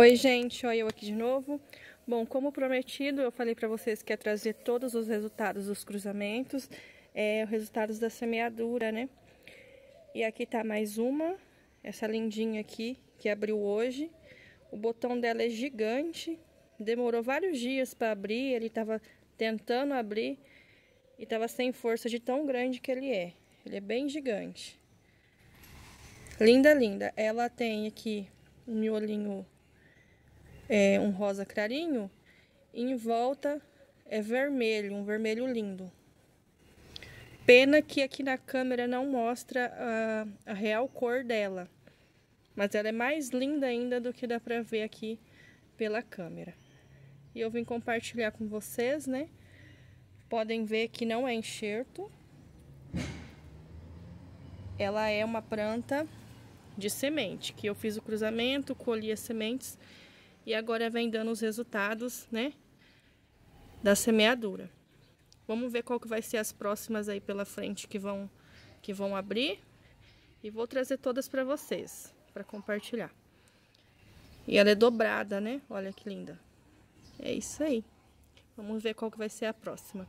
Oi, gente, olha eu aqui de novo. Bom, como prometido, eu falei para vocês que ia trazer todos os resultados dos cruzamentos, é, os resultados da semeadura, né? E aqui tá mais uma, essa lindinha aqui, que abriu hoje. O botão dela é gigante, demorou vários dias para abrir, ele tava tentando abrir e tava sem força de tão grande que ele é. Ele é bem gigante. Linda, linda. Ela tem aqui um miolinho é um rosa clarinho e em volta é vermelho, um vermelho lindo. Pena que aqui na câmera não mostra a, a real cor dela, mas ela é mais linda ainda do que dá pra ver aqui pela câmera. E eu vim compartilhar com vocês, né? Podem ver que não é enxerto. Ela é uma planta de semente, que eu fiz o cruzamento, colhi as sementes e agora vem dando os resultados, né, da semeadura. Vamos ver qual que vai ser as próximas aí pela frente que vão que vão abrir e vou trazer todas para vocês, para compartilhar. E ela é dobrada, né? Olha que linda. É isso aí. Vamos ver qual que vai ser a próxima.